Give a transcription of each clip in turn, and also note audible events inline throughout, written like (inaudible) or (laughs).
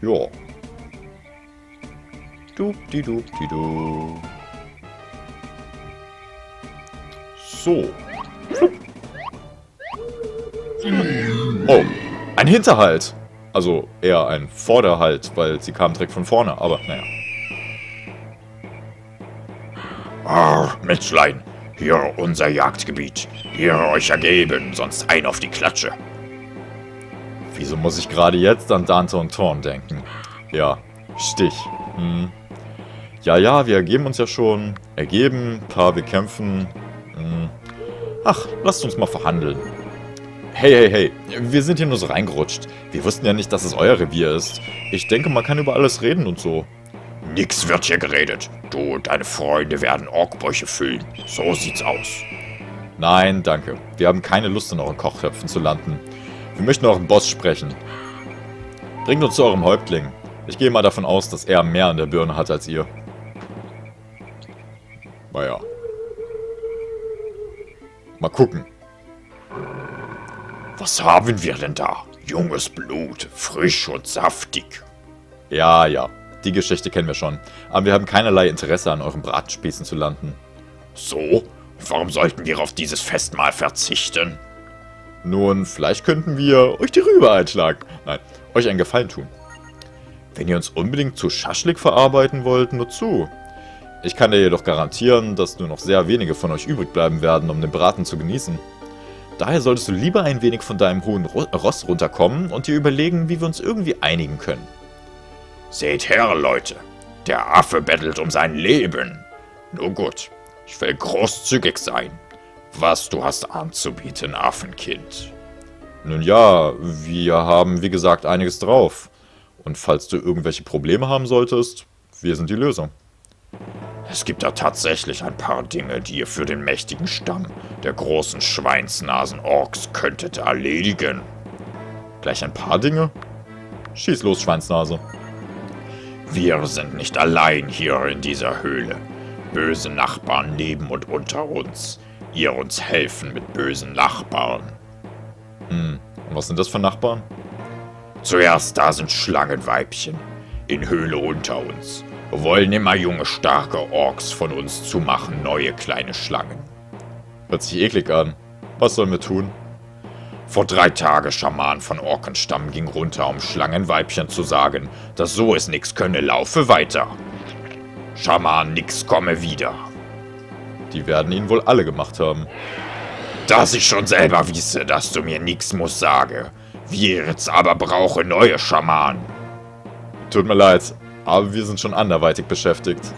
Jo. Dupdi-dupdi-du. So. Oh, ein Hinterhalt. Also eher ein Vorderhalt, weil sie kam direkt von vorne, aber naja. Ah, Menschlein, hier unser Jagdgebiet. Hier euch ergeben, sonst ein auf die Klatsche. Wieso muss ich gerade jetzt an Dante und Thorn denken? Ja, Stich. Hm. Ja, ja, wir ergeben uns ja schon. Ergeben, klar, wir kämpfen. Hm. Ach, lasst uns mal verhandeln. Hey, hey, hey, wir sind hier nur so reingerutscht. Wir wussten ja nicht, dass es euer Revier ist. Ich denke, man kann über alles reden und so. Nix wird hier geredet. Du und deine Freunde werden Orkbäuche füllen. So sieht's aus. Nein, danke. Wir haben keine Lust, in euren Kochtöpfen zu landen. Wir möchten euren Boss sprechen. Bringt uns zu eurem Häuptling. Ich gehe mal davon aus, dass er mehr an der Birne hat als ihr. Naja. Mal gucken. Was haben wir denn da? Junges Blut, frisch und saftig. Ja, ja. Die Geschichte kennen wir schon. Aber wir haben keinerlei Interesse an euren Bratenspießen zu landen. So? Warum sollten wir auf dieses Festmahl verzichten? Nun, vielleicht könnten wir euch die Rübe einschlagen. Nein, euch einen Gefallen tun. Wenn ihr uns unbedingt zu Schaschlik verarbeiten wollt, nur zu. Ich kann dir jedoch garantieren, dass nur noch sehr wenige von euch übrig bleiben werden, um den Braten zu genießen. Daher solltest du lieber ein wenig von deinem hohen Ross runterkommen und dir überlegen, wie wir uns irgendwie einigen können. Seht her, Leute. Der Affe bettelt um sein Leben. Nur gut, ich will großzügig sein. Was du hast anzubieten, Affenkind? Nun ja, wir haben wie gesagt einiges drauf. Und falls du irgendwelche Probleme haben solltest, wir sind die Lösung. Es gibt da tatsächlich ein paar Dinge, die ihr für den mächtigen Stamm der großen Schweinsnasen-Orks könntet erledigen. Gleich ein paar Dinge? Schieß los, Schweinsnase. Wir sind nicht allein hier in dieser Höhle. Böse Nachbarn neben und unter uns. Ihr uns helfen mit bösen Nachbarn. Hm, und was sind das für Nachbarn? Zuerst da sind Schlangenweibchen. In Höhle unter uns wollen immer junge, starke Orks von uns zu machen, neue kleine Schlangen. Hört sich eklig an. Was sollen wir tun? Vor drei Tagen Schaman von Orkenstamm ging runter, um Schlangenweibchen zu sagen, dass so es nix könne, laufe weiter. Schaman nix komme wieder. Die werden ihn wohl alle gemacht haben. Dass ich schon selber wisse, dass du mir nix muss sage. Wir jetzt aber brauche neue Schamanen. Tut mir leid, aber wir sind schon anderweitig beschäftigt.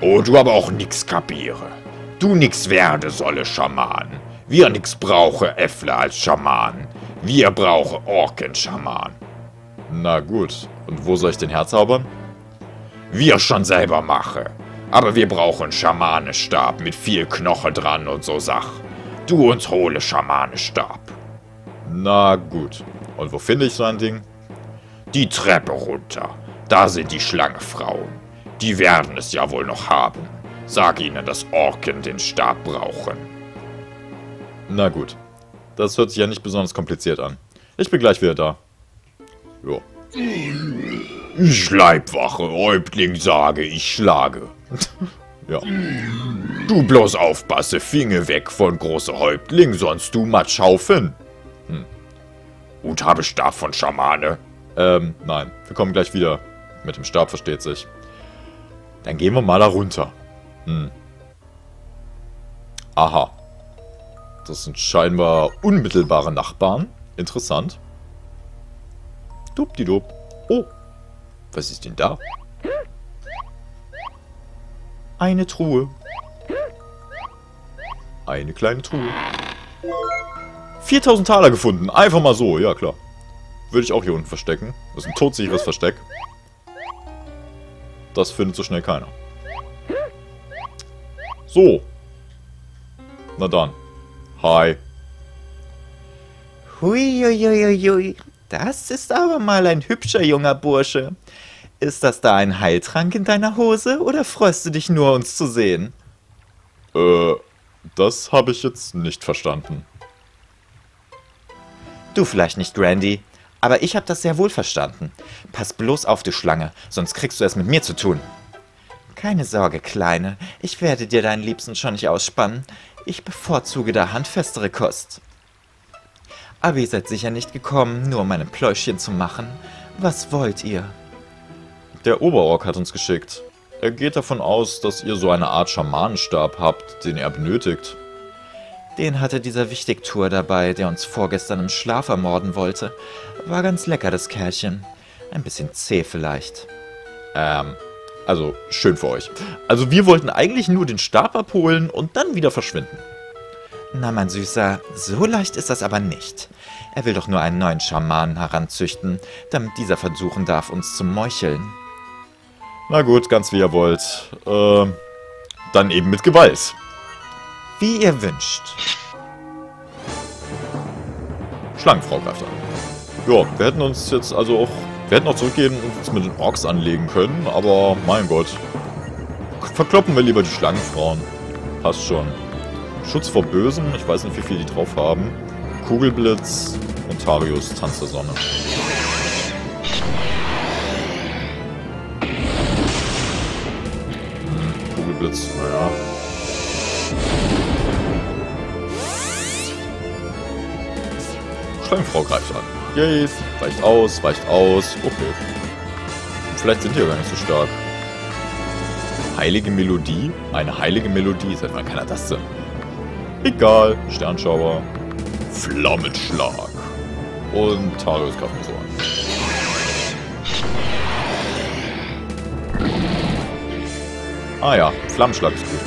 Oh, du aber auch nix kapiere. Du nix werde solle Schaman. Wir nix brauche Äffle als Schaman. Wir brauche Orken-Schaman. Na gut, und wo soll ich den herzaubern? Wir schon selber mache. Aber wir brauchen Schamanestab mit viel Knoche dran und so Sach. Du uns hole Schamanestab. Na gut. Und wo finde ich so ein Ding? Die Treppe runter. Da sind die Schlangefrauen. Die werden es ja wohl noch haben. Sag ihnen, dass Orken den Stab brauchen. Na gut. Das hört sich ja nicht besonders kompliziert an. Ich bin gleich wieder da. Jo. Ich Leibwache, Häuptling sage, ich schlage. Ja. Du bloß aufpasse, Finge weg von große Häuptling, sonst du Matschhaufen. Hm. Und habe Stab von Schamane? Ähm, nein. Wir kommen gleich wieder. Mit dem Stab versteht sich. Dann gehen wir mal da runter. Hm. Aha. Das sind scheinbar unmittelbare Nachbarn. Interessant. Dupdidup. Oh. Was ist denn da? Eine Truhe. Eine kleine Truhe. 4000 Taler gefunden. Einfach mal so. Ja, klar. Würde ich auch hier unten verstecken. Das ist ein todsicheres Versteck. Das findet so schnell keiner. So. Na dann. Hi. Huiuiuiui. Das ist aber mal ein hübscher junger Bursche. Ist das da ein Heiltrank in deiner Hose oder freust du dich nur, uns zu sehen? Äh, das habe ich jetzt nicht verstanden. Du vielleicht nicht, Randy. Aber ich habe das sehr wohl verstanden. Pass bloß auf, du Schlange, sonst kriegst du es mit mir zu tun. Keine Sorge, Kleine, ich werde dir deinen Liebsten schon nicht ausspannen. Ich bevorzuge da handfestere Kost. Aber ihr seid sicher nicht gekommen, nur um meine Pläuschchen zu machen. Was wollt ihr? Der Oberork hat uns geschickt. Er geht davon aus, dass ihr so eine Art Schamanenstab habt, den er benötigt. Den hatte dieser Wichtigtour dabei, der uns vorgestern im Schlaf ermorden wollte. War ganz lecker, das Kerlchen. Ein bisschen zäh vielleicht. Ähm, also schön für euch. Also wir wollten eigentlich nur den Stab abholen und dann wieder verschwinden. Na, mein Süßer, so leicht ist das aber nicht. Er will doch nur einen neuen Schamanen heranzüchten, damit dieser versuchen darf, uns zu meucheln. Na gut, ganz wie ihr wollt. Äh, dann eben mit Gewalt. Wie ihr wünscht. Schlangenfrau greift an. Ja, wir hätten uns jetzt also auch... Wir hätten auch zurückgehen und uns mit den Orks anlegen können, aber mein Gott. Verkloppen wir lieber die Schlangenfrauen. Passt schon. Schutz vor Bösen, ich weiß nicht, wie viel die drauf haben. Kugelblitz und Tarius Tanz der Sonne. Kugelblitz, naja. Schlangenfrau greift an. Yay, weicht aus, weicht aus. Okay. Vielleicht sind die ja gar nicht so stark. Heilige Melodie? Eine heilige Melodie? Seit wann kann er das denn? Egal. Sternschauer. Flammenschlag. Und Tarius greift mir so an. Ah ja, Flammenschlag ist gut.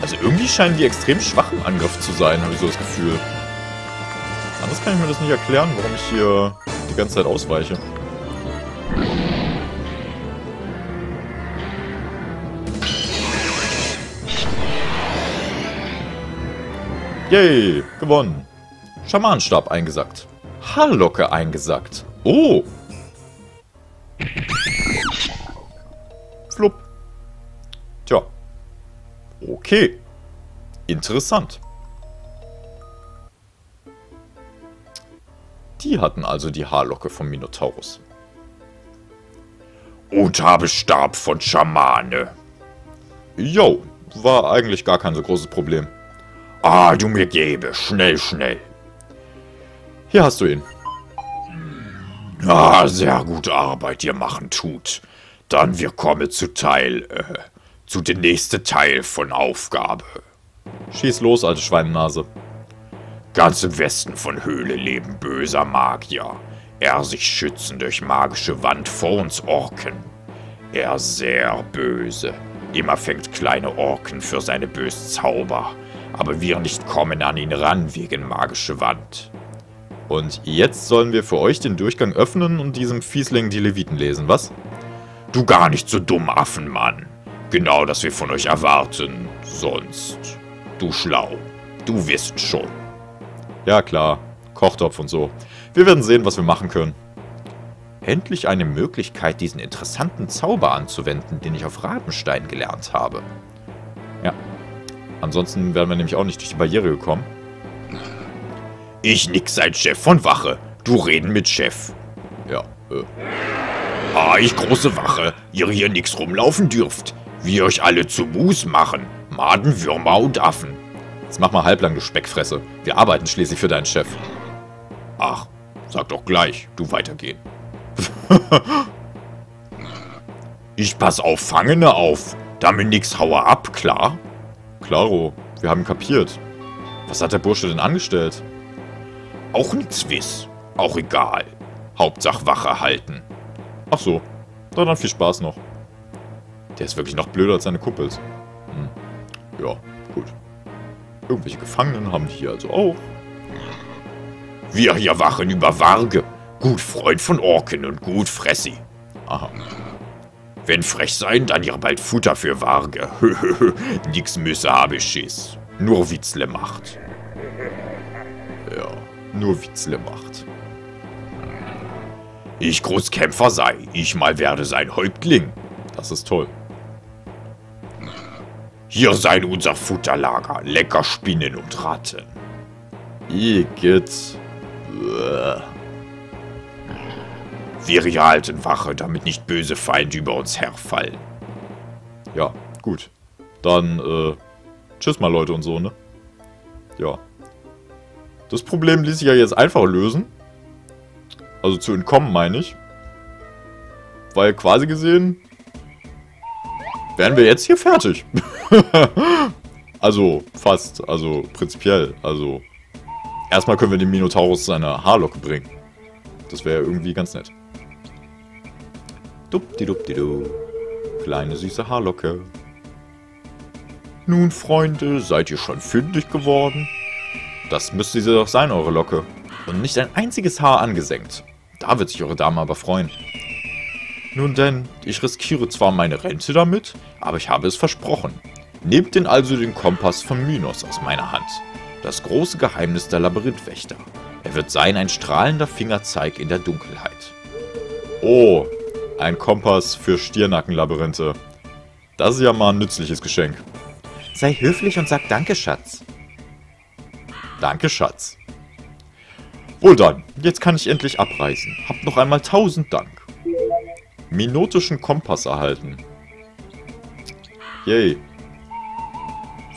Also irgendwie scheinen die extrem schwach im Angriff zu sein, habe ich so das Gefühl. Anders kann ich mir das nicht erklären, warum ich hier die ganze Zeit ausweiche. Yay, gewonnen. Schamanenstab eingesackt. Haarlocke eingesackt. Oh. Flupp. Tja. Okay. Interessant. Die hatten also die Haarlocke vom Minotaurus. Und habe Stab von Schamane. Jo, war eigentlich gar kein so großes Problem. Ah, du mir gebe, schnell, schnell. Hier hast du ihn. Ah, sehr gute Arbeit ihr machen tut. Dann wir kommen zu Teil, äh, zu dem nächsten Teil von Aufgabe. Schieß los, alte Schweinennase. Ganz im Westen von Höhle leben böser Magier. Er sich schützen durch magische Wand vor uns Orken. Er sehr böse. Immer fängt kleine Orken für seine bösen Zauber. Aber wir nicht kommen an ihn ran wegen magische Wand. Und jetzt sollen wir für euch den Durchgang öffnen und diesem Fiesling die Leviten lesen, was? Du gar nicht so dumm, Affenmann. Genau das wir von euch erwarten. Sonst. Du schlau. Du wisst schon. Ja klar, Kochtopf und so. Wir werden sehen, was wir machen können. Endlich eine Möglichkeit, diesen interessanten Zauber anzuwenden, den ich auf Rabenstein gelernt habe. Ja. Ansonsten wären wir nämlich auch nicht durch die Barriere gekommen. Ich nix sein Chef von Wache. Du reden mit Chef. Ja, äh. Ah, ich große Wache. Ihr hier nix rumlaufen dürft. Wir euch alle zu Mus machen. Maden, Würmer und Affen. Jetzt mach mal halblang, du Speckfresse. Wir arbeiten schließlich für deinen Chef. Ach, sag doch gleich, du weitergehen. (laughs) ich pass auf Fangene auf. Damit nix haue ab, klar? Klaro, wir haben kapiert. Was hat der Bursche denn angestellt? Auch nix wiss. Auch egal. Hauptsache Wache halten. Ach so, na dann viel Spaß noch. Der ist wirklich noch blöder als seine Kumpels. Hm. Ja, gut. Irgendwelche Gefangenen haben die hier also auch. Wir hier wachen über Warge. Gut Freund von Orken und gut Fressi. Aha. Wenn frech sein, dann ihr bald Futter für Warge. (laughs) Nix müsse habe Schiss. Nur Witzle macht. Nur Witzle macht. Ich Großkämpfer sei, ich mal werde sein Häuptling. Das ist toll. Hier sei unser Futterlager. Lecker Spinnen und Ratten. Igitt. Wir halten Wache, damit nicht böse Feinde über uns herfallen. Ja, gut. Dann, äh, tschüss mal Leute und so, ne? Ja. Das Problem ließ sich ja jetzt einfach lösen. Also zu entkommen, meine ich. Weil quasi gesehen wären wir jetzt hier fertig. (laughs) also fast, also prinzipiell, also erstmal können wir den Minotaurus seine Haarlocke bringen. Das wäre irgendwie ganz nett. Dupdidup-didu. Kleine süße Haarlocke. Nun, Freunde, seid ihr schon fündig geworden? Das müsste sie doch sein, eure Locke. Und nicht ein einziges Haar angesenkt. Da wird sich eure Dame aber freuen. Nun denn, ich riskiere zwar meine Rente damit, aber ich habe es versprochen. Nehmt denn also den Kompass von Minos aus meiner Hand. Das große Geheimnis der Labyrinthwächter. Er wird sein ein strahlender Fingerzeig in der Dunkelheit. Oh, ein Kompass für Stiernackenlabyrinthe. Das ist ja mal ein nützliches Geschenk. Sei höflich und sag Danke, Schatz. Danke, Schatz. Wohl dann, jetzt kann ich endlich abreisen. Habt noch einmal tausend Dank. Minotischen Kompass erhalten. Yay.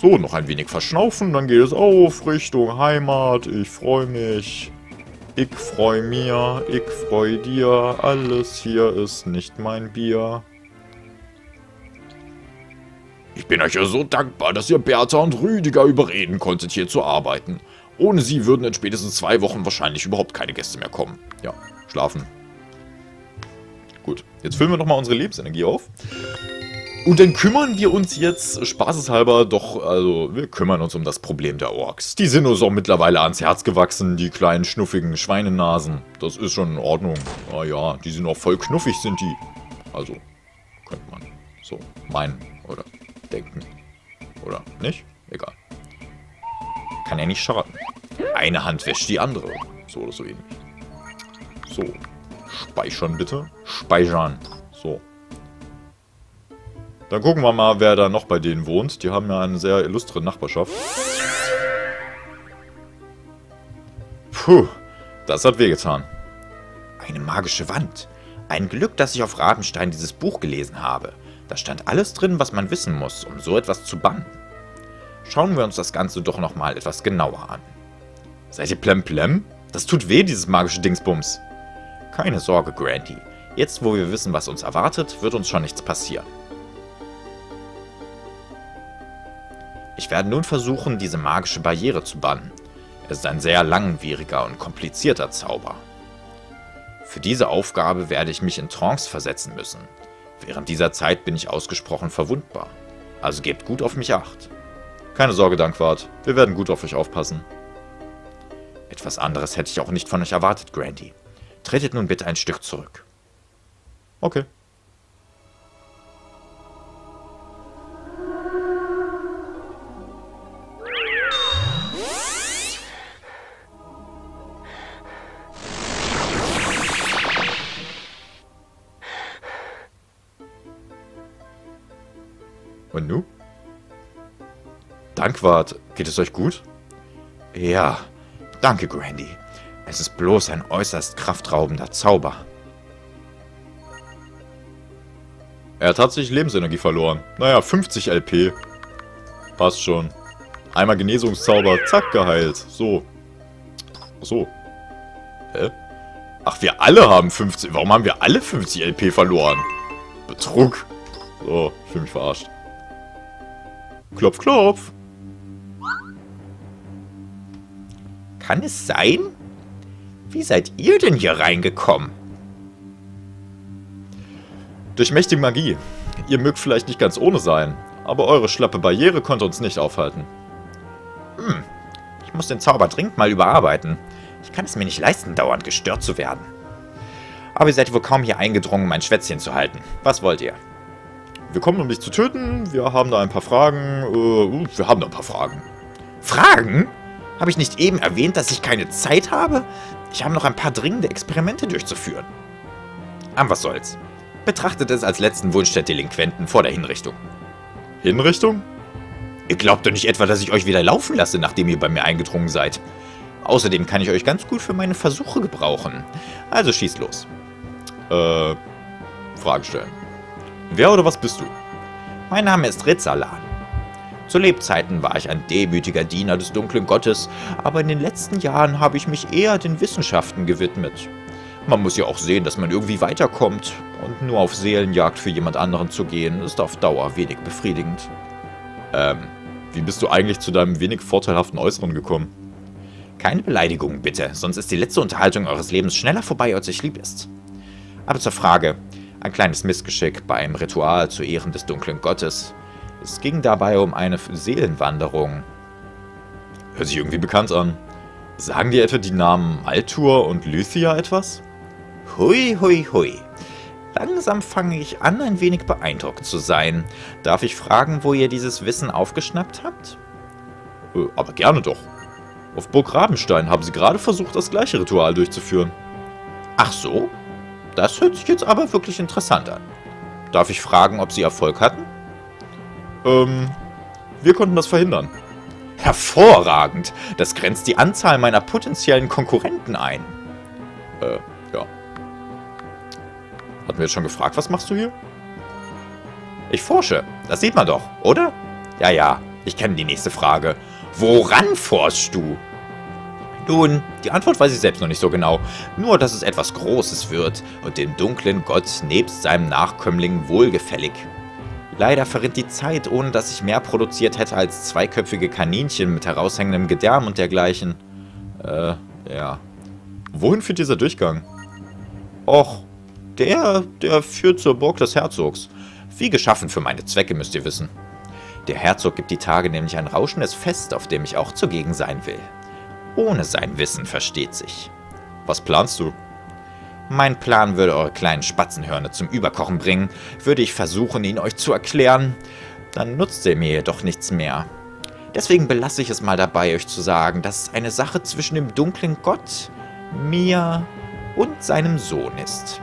So, noch ein wenig verschnaufen, dann geht es auf Richtung Heimat. Ich freue mich. Ich freu mir, ich freu dir, alles hier ist nicht mein Bier. Ich bin euch ja so dankbar, dass ihr Bertha und Rüdiger überreden konntet, hier zu arbeiten. Ohne sie würden in spätestens zwei Wochen wahrscheinlich überhaupt keine Gäste mehr kommen. Ja, schlafen. Gut, jetzt füllen wir nochmal unsere Lebensenergie auf. Und dann kümmern wir uns jetzt spaßeshalber doch, also wir kümmern uns um das Problem der Orks. Die sind uns auch mittlerweile ans Herz gewachsen, die kleinen schnuffigen Schweinenasen. Das ist schon in Ordnung. Ah ja, die sind auch voll knuffig, sind die. Also, könnte man so meinen oder denken. Oder nicht? Egal. Kann ja nicht schaden. Eine Hand wäscht die andere. So oder so ähnlich. So. Speichern bitte. Speichern. So. Dann gucken wir mal, wer da noch bei denen wohnt. Die haben ja eine sehr illustre Nachbarschaft. Puh, das hat wehgetan. Eine magische Wand. Ein Glück, dass ich auf Rabenstein dieses Buch gelesen habe. Da stand alles drin, was man wissen muss, um so etwas zu bannen. Schauen wir uns das Ganze doch nochmal etwas genauer an. Seid ihr plemplem? Das tut weh, dieses magische Dingsbums. Keine Sorge, Grandy. Jetzt, wo wir wissen, was uns erwartet, wird uns schon nichts passieren. Ich werde nun versuchen, diese magische Barriere zu bannen. Es ist ein sehr langwieriger und komplizierter Zauber. Für diese Aufgabe werde ich mich in Trance versetzen müssen. Während dieser Zeit bin ich ausgesprochen verwundbar. Also gebt gut auf mich acht. Keine Sorge, Dankwart. Wir werden gut auf euch aufpassen. Etwas anderes hätte ich auch nicht von euch erwartet, Grandy. Tretet nun bitte ein Stück zurück. Okay. Dankwart, geht es euch gut? Ja, danke, Grandy. Es ist bloß ein äußerst kraftraubender Zauber. Er hat tatsächlich Lebensenergie verloren. Naja, 50 LP. Passt schon. Einmal Genesungszauber, zack, geheilt. So. So. Hä? Ach, wir alle haben 50. Warum haben wir alle 50 LP verloren? Betrug. So, ich fühle mich verarscht. Klopf, klopf. Kann es sein? Wie seid ihr denn hier reingekommen? Durch mächtige Magie. Ihr mögt vielleicht nicht ganz ohne sein, aber eure schlappe Barriere konnte uns nicht aufhalten. Hm, ich muss den Zauber dringend mal überarbeiten. Ich kann es mir nicht leisten, dauernd gestört zu werden. Aber ihr seid wohl kaum hier eingedrungen, mein Schwätzchen zu halten. Was wollt ihr? Wir kommen, um dich zu töten. Wir haben da ein paar Fragen. Äh, uh, wir haben da ein paar Fragen. Fragen? Habe ich nicht eben erwähnt, dass ich keine Zeit habe? Ich habe noch ein paar dringende Experimente durchzuführen. Aber was soll's. Betrachtet es als letzten Wunsch der Delinquenten vor der Hinrichtung. Hinrichtung? Ihr glaubt doch nicht etwa, dass ich euch wieder laufen lasse, nachdem ihr bei mir eingedrungen seid. Außerdem kann ich euch ganz gut für meine Versuche gebrauchen. Also schießt los. Äh, Frage stellen. Wer oder was bist du? Mein Name ist Ritzalan. Zu Lebzeiten war ich ein demütiger Diener des dunklen Gottes, aber in den letzten Jahren habe ich mich eher den Wissenschaften gewidmet. Man muss ja auch sehen, dass man irgendwie weiterkommt, und nur auf Seelenjagd für jemand anderen zu gehen, ist auf Dauer wenig befriedigend. Ähm, wie bist du eigentlich zu deinem wenig vorteilhaften Äußeren gekommen? Keine Beleidigungen bitte, sonst ist die letzte Unterhaltung eures Lebens schneller vorbei, als euch lieb ist. Aber zur Frage, ein kleines Missgeschick beim Ritual zu Ehren des dunklen Gottes. Es ging dabei um eine Seelenwanderung. Hört sich irgendwie bekannt an. Sagen dir etwa die Namen Altur und Lythia etwas? Hui, hui, hui. Langsam fange ich an, ein wenig beeindruckt zu sein. Darf ich fragen, wo ihr dieses Wissen aufgeschnappt habt? Äh, aber gerne doch. Auf Burg Rabenstein haben sie gerade versucht, das gleiche Ritual durchzuführen. Ach so? Das hört sich jetzt aber wirklich interessant an. Darf ich fragen, ob sie Erfolg hatten? Ähm, wir konnten das verhindern. Hervorragend! Das grenzt die Anzahl meiner potenziellen Konkurrenten ein. Äh, ja. Hatten wir jetzt schon gefragt, was machst du hier? Ich forsche. Das sieht man doch, oder? Ja, ja. Ich kenne die nächste Frage. Woran forschst du? Nun, die Antwort weiß ich selbst noch nicht so genau. Nur, dass es etwas Großes wird und dem dunklen Gott nebst seinem Nachkömmling wohlgefällig. Leider verrinnt die Zeit, ohne dass ich mehr produziert hätte als zweiköpfige Kaninchen mit heraushängendem Gedärm und dergleichen. Äh, ja. Wohin führt dieser Durchgang? Och, der, der führt zur Burg des Herzogs. Wie geschaffen für meine Zwecke, müsst ihr wissen. Der Herzog gibt die Tage nämlich ein rauschendes Fest, auf dem ich auch zugegen sein will. Ohne sein Wissen versteht sich. Was planst du? Mein Plan würde eure kleinen Spatzenhörner zum Überkochen bringen, würde ich versuchen, ihn euch zu erklären. Dann nutzt er mir jedoch nichts mehr. Deswegen belasse ich es mal dabei, euch zu sagen, dass es eine Sache zwischen dem dunklen Gott, mir und seinem Sohn ist.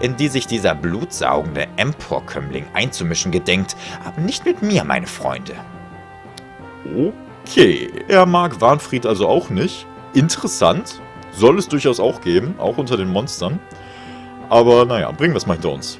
In die sich dieser blutsaugende Emporkömmling einzumischen gedenkt, aber nicht mit mir, meine Freunde. Okay, er mag Warnfried also auch nicht. Interessant. Soll es durchaus auch geben, auch unter den Monstern. Aber naja, bringen wir es mal hinter uns.